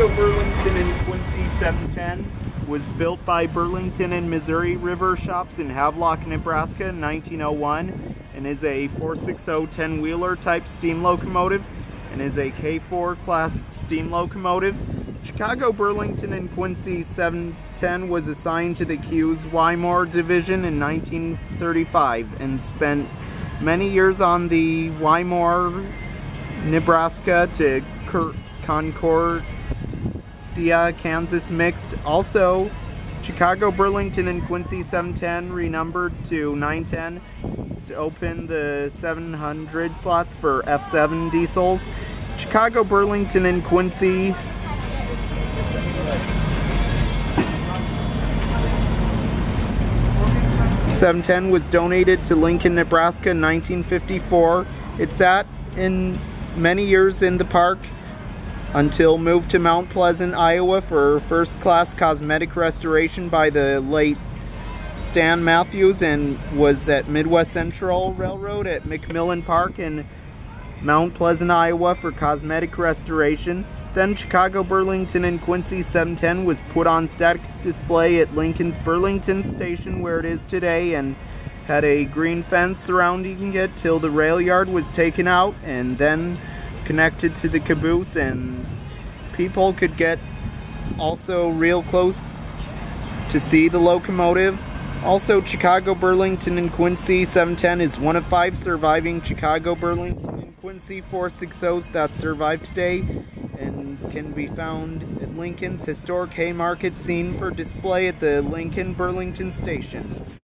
Chicago Burlington and Quincy 710 was built by Burlington and Missouri River Shops in Havelock, Nebraska in 1901 and is a 460 10-wheeler type steam locomotive and is a K4 class steam locomotive. Chicago Burlington and Quincy 710 was assigned to the Q's Wymore division in 1935 and spent many years on the Wymore, Nebraska to Concordia, Kansas mixed. Also, Chicago, Burlington, and Quincy 710 renumbered to 910 to open the 700 slots for F7 diesels. Chicago, Burlington, and Quincy Seven ten was donated to Lincoln, Nebraska in 1954. It sat in many years in the park until moved to Mount Pleasant, Iowa for first class cosmetic restoration by the late Stan Matthews and was at Midwest Central Railroad at McMillan Park in Mount Pleasant, Iowa for cosmetic restoration. Then Chicago Burlington and Quincy 710 was put on static display at Lincoln's Burlington station where it is today and had a green fence surrounding it till the rail yard was taken out and then connected to the caboose and people could get also real close to see the locomotive. Also, Chicago, Burlington, and Quincy 710 is one of five surviving Chicago, Burlington, and Quincy 460s that survive today and can be found at Lincoln's historic Haymarket scene for display at the Lincoln Burlington station.